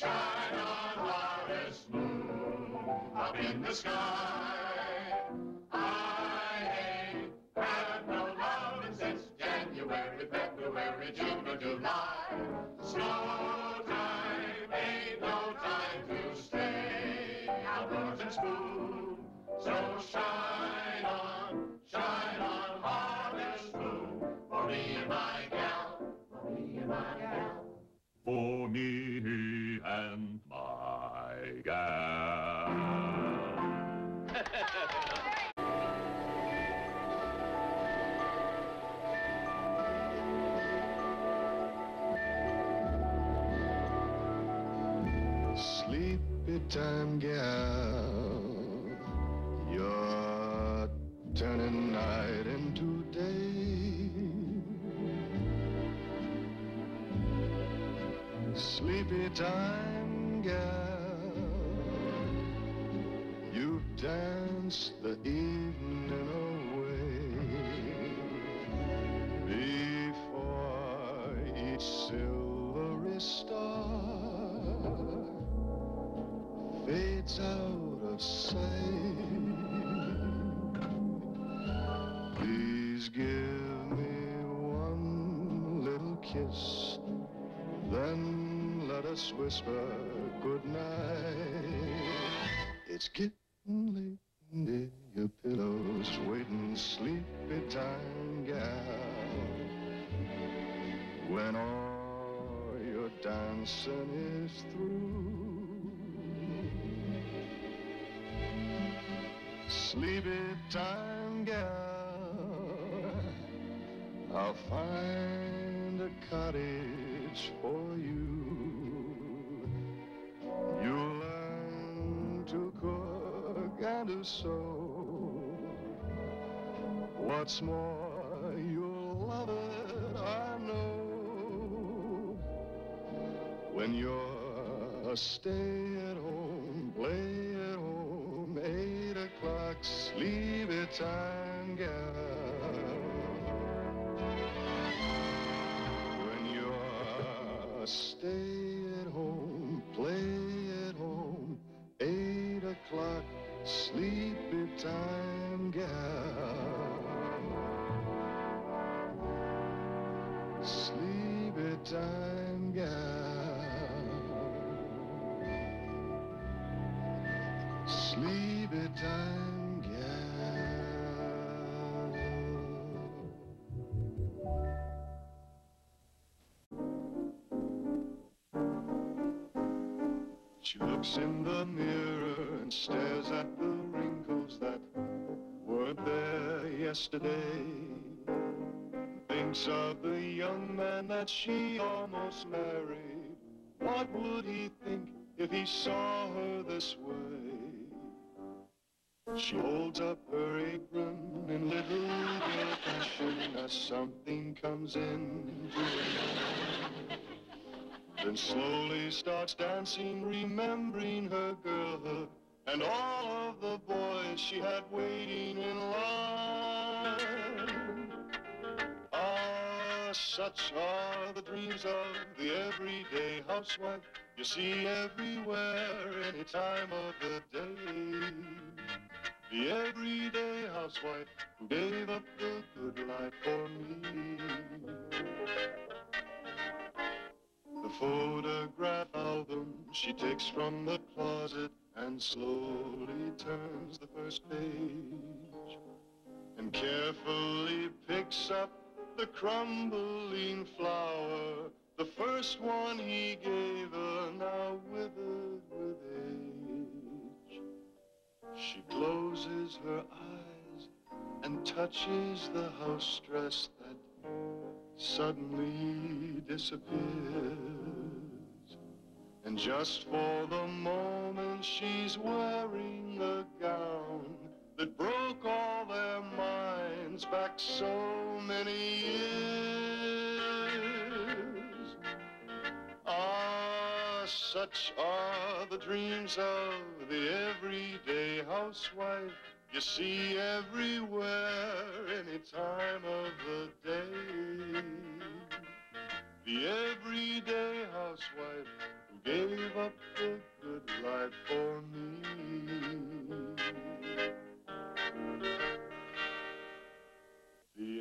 shine on harvest moon up in the sky. I ain't had no loving since January, February, June, or July. Snow time ain't no time to stay outdoors and spoon. So shine on, shine on harvest moon for me and my gal, for me and my gal. For me Sleepy time gal, you're turning night into day. Sleepy time gal, danced the evening I'll find a cottage for you. You'll learn to cook and to sew. What's more, you'll love it, I know. When you're a Sleepy time. She looks in the mirror and stares at the wrinkles that weren't there yesterday. Thinks of the young man that she almost married. What would he think if he saw her this way? She holds up her apron in little girl fashion as something comes in. Then slowly starts dancing, remembering her girlhood and all of the boys she had waiting in line. Ah, such are the dreams of the everyday housewife you see everywhere, any time of the day. The everyday housewife who gave up the good life for me. The photograph album she takes from the closet and slowly turns the first page and carefully picks up the crumbling flower, the first one he gave her, now withered with age. She closes her eyes and touches the house dress that suddenly disappears. And just for the moment she's wearing a gown that broke all their minds back so many years. such are the dreams of the everyday housewife. You see everywhere, any time of the day. The everyday housewife who gave up the good life for me. The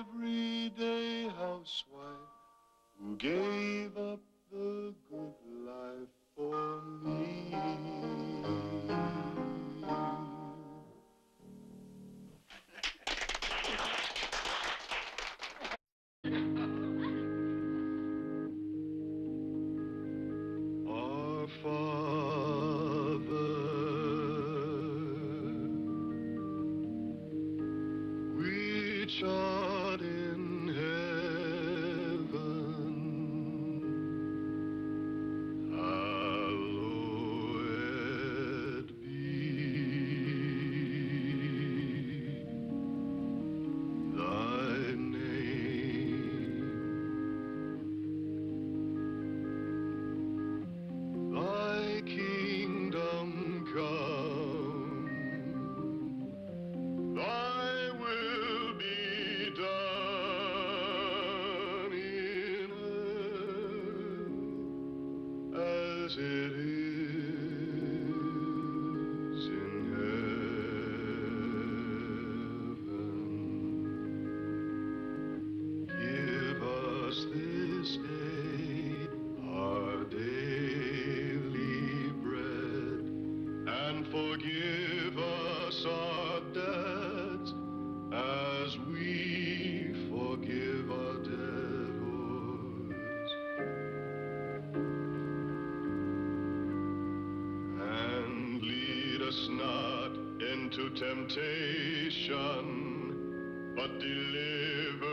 everyday housewife who gave up the good our Father, which art temptation, but deliver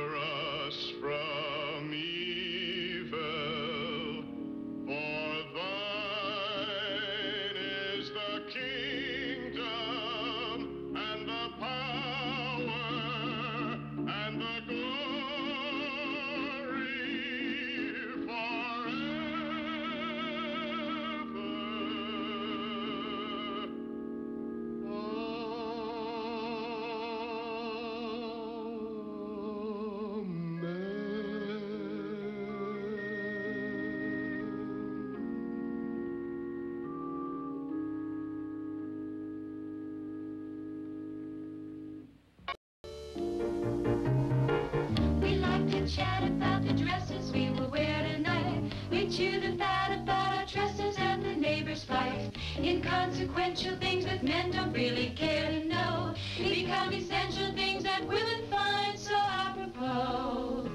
the fat about our tresses and the neighbor's fight. Inconsequential things that men don't really care to know become essential things that women find so apropos.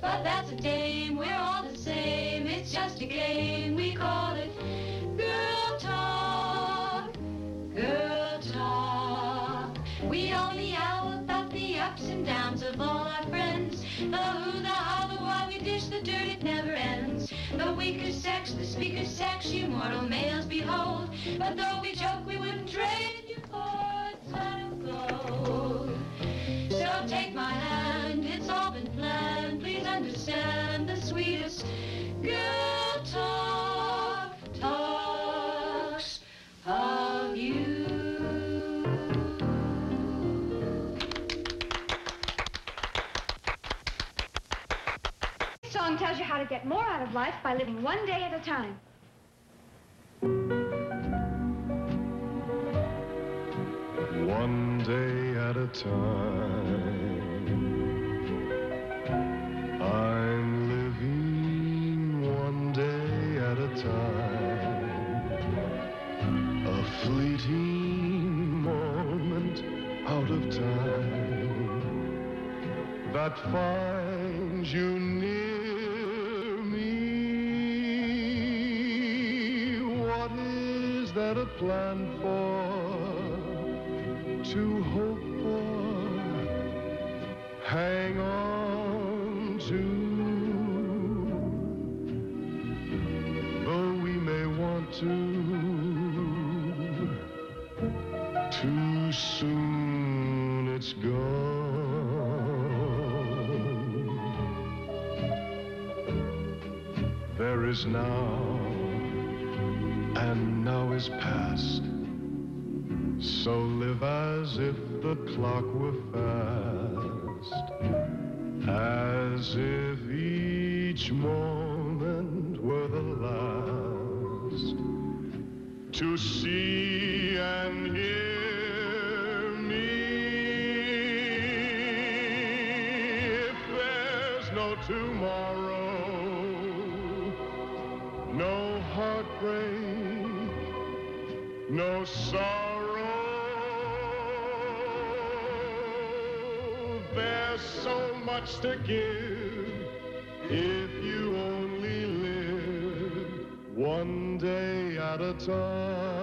But that's a dame, we're all the same. It's just a game, we call it girl talk. Girl talk. We only owl about the ups and downs of all our friends. The who, the how, the why we dish the dirt, it never ends. The weaker sex, the speaker sex, you mortal males behold. But though we joke, we wouldn't trade you for a ton of gold. So take my hand, out of life by living one day at a time. One day at a time. I'm living one day at a time. A fleeting moment out of time that finds is there to plan for? To hope for? Hang on to? Though we may want to, too soon it's gone. There is now has passed. So live as if the clock were fast. As if each moment were the last. To see and hear me. If there's no tomorrow, no heartbreak no sorrow. There's so much to give if you only live one day at a time.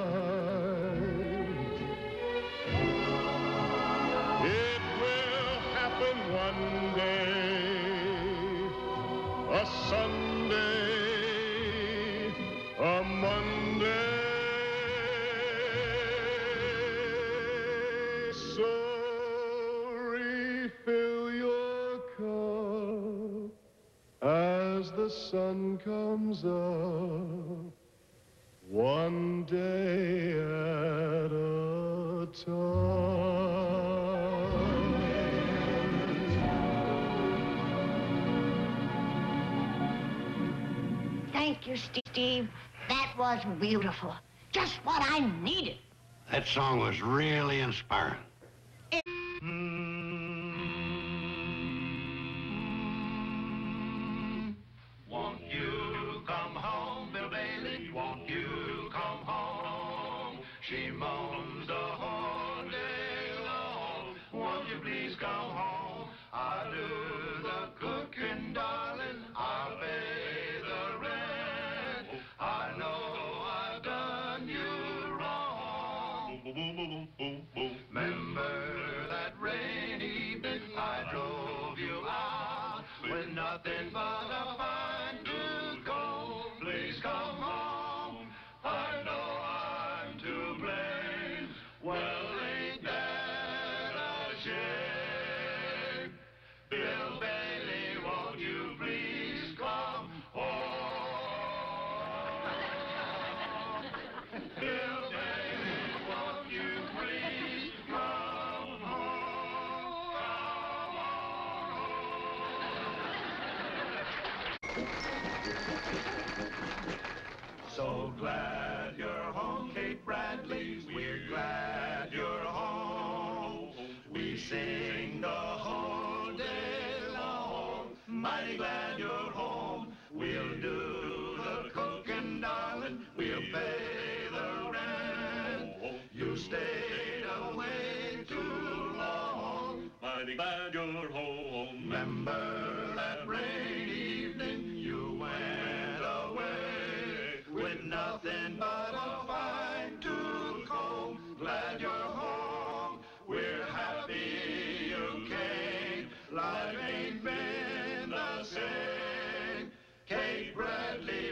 was beautiful. Just what I needed. That song was really inspiring. Life ain't been the same. Kate Bradley.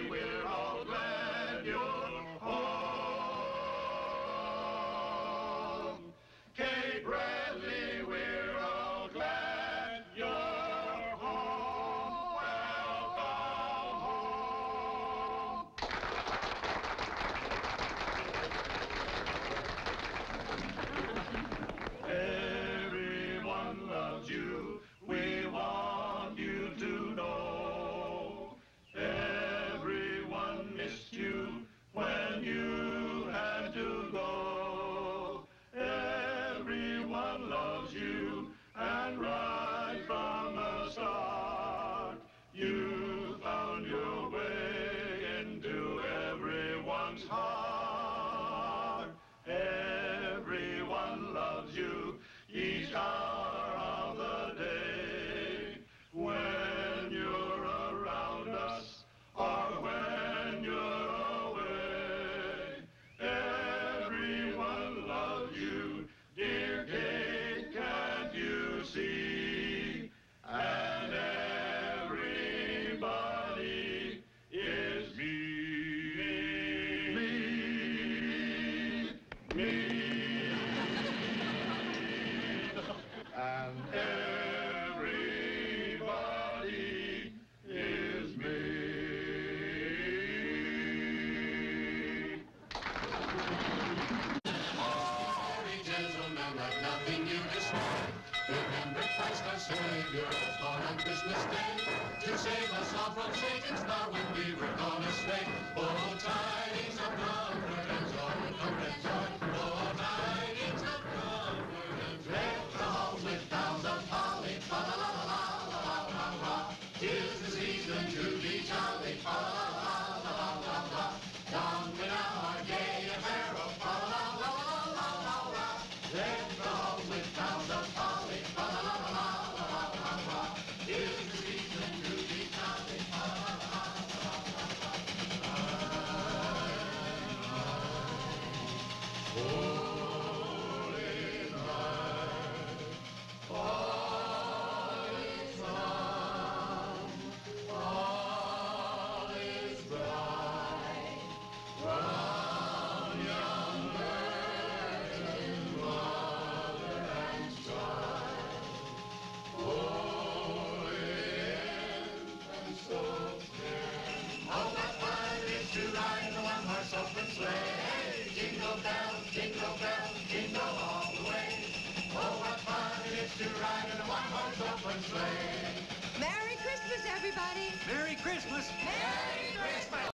Everybody. Merry Christmas. Merry Christmas.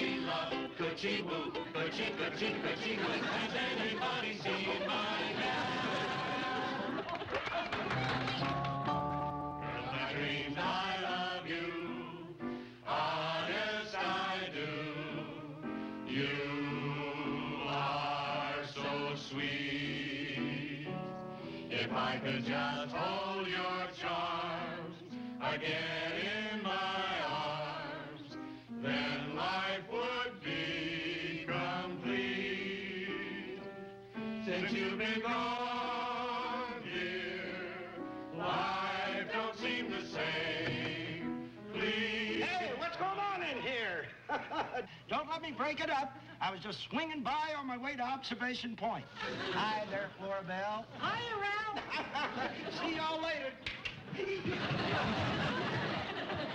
She love, could she woo, could she, could she, could she woo? Has anybody seen my gal? Girl, my dreams, I love you. Honest, I do. You are so sweet. If I could just hold your charms again Since gone, dear, life don't seem the same. Please. Hey, what's going on in here? Don't let me break it up. I was just swinging by on my way to Observation Point. Hi there, Flora Belle. Hi, around. See y'all later.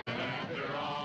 After all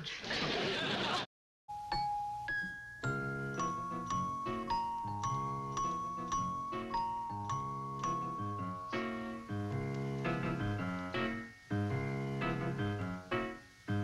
words.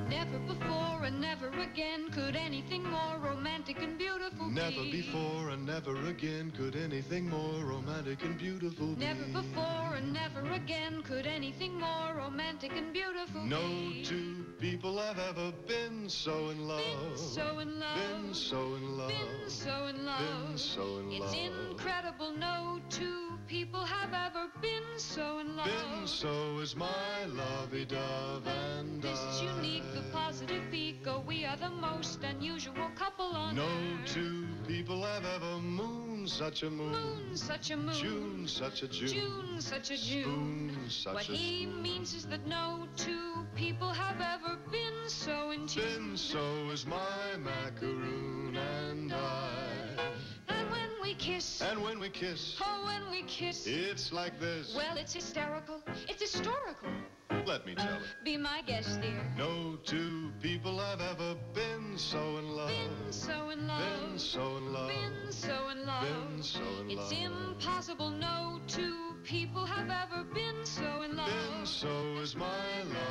Never before and never again could anything more romantic and beautiful Never be. before and never again could anything more romantic and beautiful be. Never before and never again could anything more romantic and beautiful No be. two people have ever been so in love. Been so in love. Been so in love. Been so in love. Been so in it's incredible no two people have ever been so in love. Been so is my lovey-dove and This is unique, the positive pico. We are the most unusual couple on earth. No two people have ever such a moon. Moon, such a moon. June, such a June. June, such a June. Spoon, such what a he spoon. means is that no two people have ever been so in tune. Been so is my macaroon and I. And when we kiss, And when we kiss, oh, when we kiss, it's like this. well, it's hysterical. It's historical. Let me uh, tell it. Be my guest, dear. No two people I've ever been so in love. Been so in love. Been so in love. Been so in love. Been so in love. It's impossible no two people have ever been so in love. Been so is my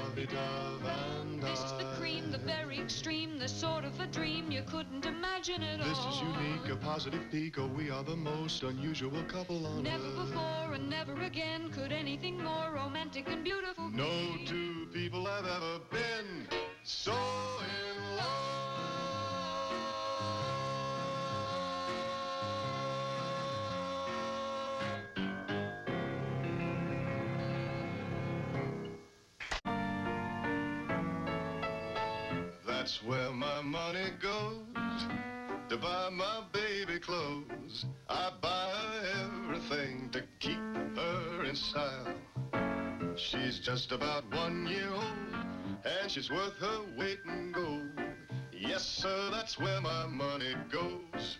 lovey-dove and This is the cream, the very extreme, the sort of a dream you couldn't imagine at This all. This is unique, a positive peak. Oh, we are the most unusual couple on Never earth. before and never again could anything more romantic and beautiful No be. two people have ever been so in love. That's where my money goes to buy my baby clothes. I buy her everything to keep her in style. She's just about one year old, and she's worth her weight in gold. Yes, sir, that's where my money goes.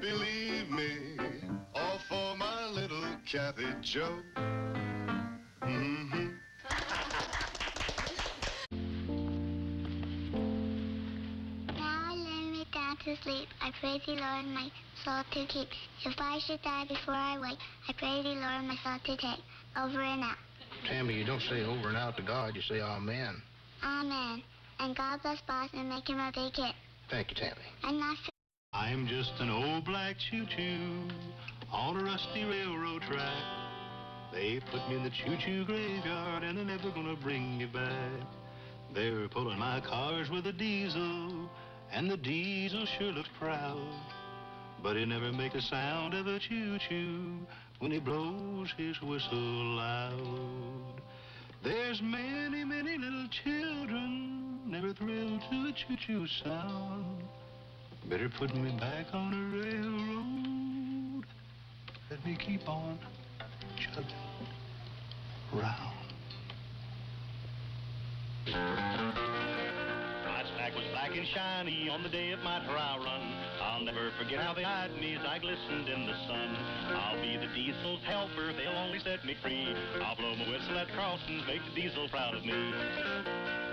Believe me, all for my little Kathy Jo. To sleep, I pray thee, Lord, my soul to keep. If I should die before I wake, I pray thee, Lord, my soul to take. Over and out. Tammy, you don't say over and out to God, you say amen. Amen. And God bless Boss and make him a big hit. Thank you, Tammy. And not I'm just an old black choo-choo on a rusty railroad track. They put me in the choo-choo graveyard and they're never gonna bring me back. They're pulling my cars with a diesel and the diesel sure looks proud. But he never make a sound of a choo-choo when he blows his whistle loud. There's many, many little children never thrilled to a choo-choo sound. Better put me back on the railroad. Let me keep on chugging round. And shiny on the day of my trial run. I'll never forget how they eyed me as I glistened in the sun. I'll be the diesel's helper, they'll only set me free. I'll blow my whistle at crossings, make the diesel proud of me.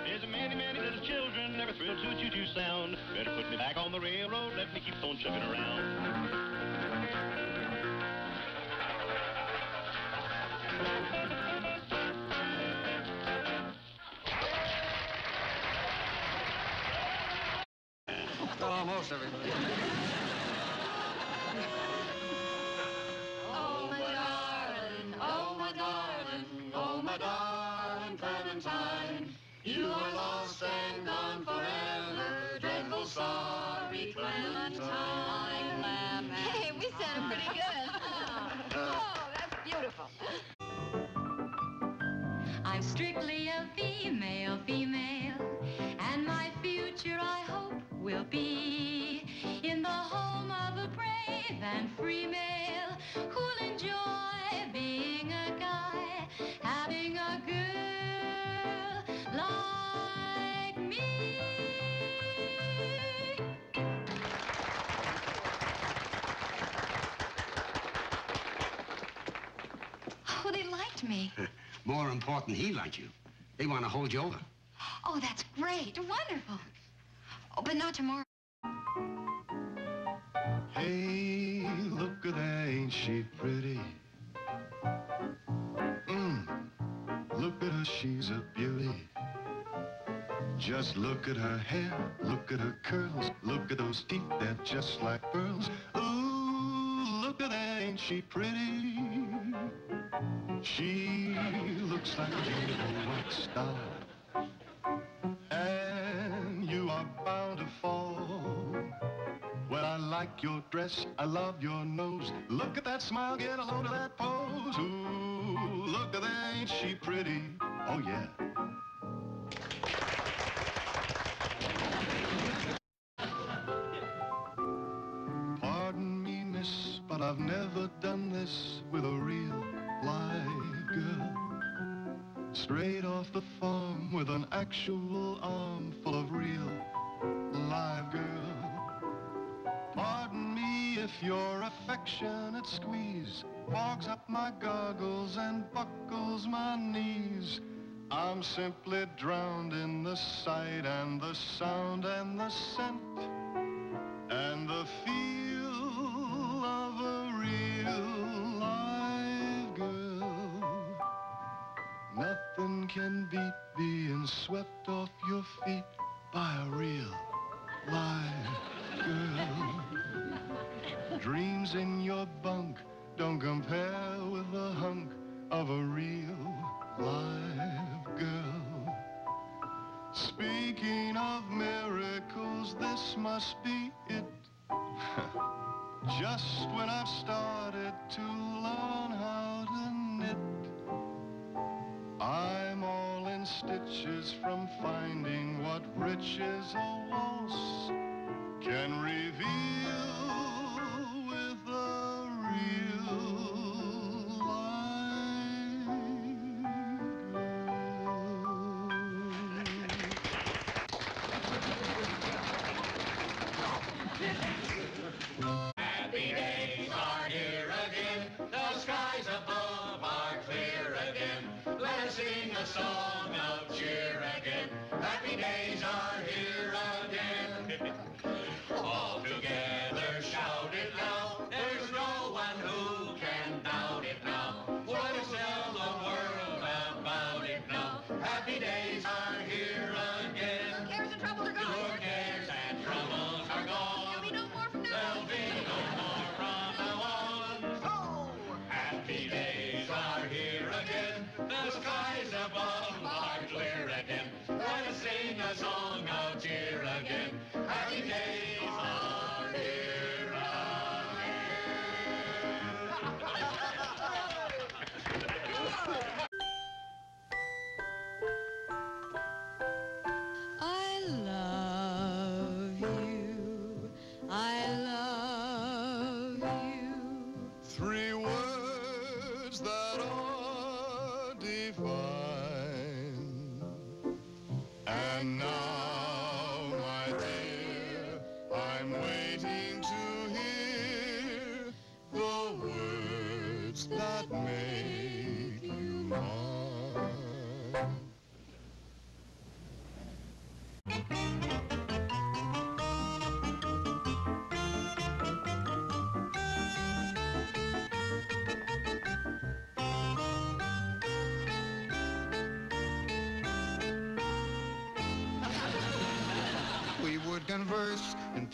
There's a many, many little children never thrilled to a choo-choo sound. Better put me back on the railroad, let me keep on chugging around. Almost everybody. Free male who'll enjoy being a guy, having a girl like me. Oh, they liked me. More important, he liked you. They want to hold you over. Oh, that's great. Wonderful. Oh, but not tomorrow. Look at her hair, look at her curls, look at those teeth, they're just like pearls. Ooh, look at that, ain't she pretty? She looks like a beautiful rock star. And you are bound to fall. Well, I like your dress, I love your nose. Look at that smile, get a load of that pose. Ooh, look at that, ain't she pretty? Oh, yeah. With an actual armful of real live girl. Pardon me if your affectionate squeeze fogs up my goggles and buckles my knees. I'm simply drowned in the sight and the sound and the scent compare with the hunk of a real live girl. Speaking of miracles, this must be it. Just when I've started to learn how to knit, I'm all in stitches from finding what riches a waltz can reveal with a real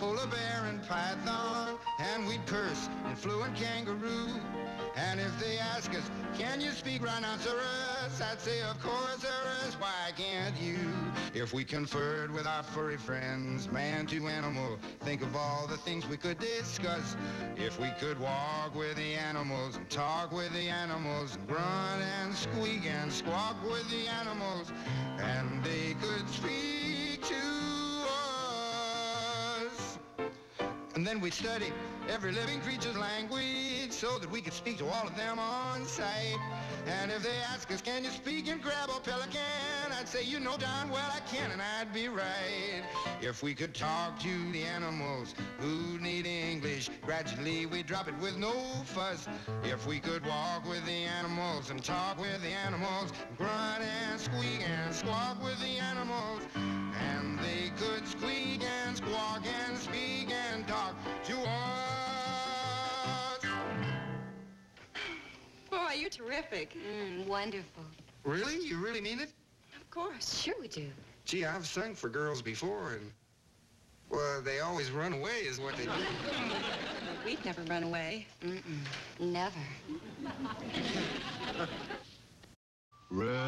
polar bear and python, and we'd curse in fluent kangaroo. And if they ask us, can you speak rhinoceros? I'd say, of course there is. Why can't you? If we conferred with our furry friends, man to animal, think of all the things we could discuss. If we could walk with the animals and talk with the animals and grunt and squeak and squawk with the animals, and they could speak to And then we'd study every living creature's language so that we could speak to all of them on sight. And if they ask us, can you speak in crab or pelican? I'd say, you know darn well I can, and I'd be right. If we could talk to the animals who need English, gradually we'd drop it with no fuss. If we could walk with the animals and talk with the animals, grunt and squeak and squawk with the animals, and they could squeak and squawk and speak and talk to us. Boy, you're terrific. Mm, wonderful. Really? You really mean it? Of course. Sure we do. Gee, I've sung for girls before, and well, they always run away, is what they do. We'd never run away. Mm-mm. Never. Red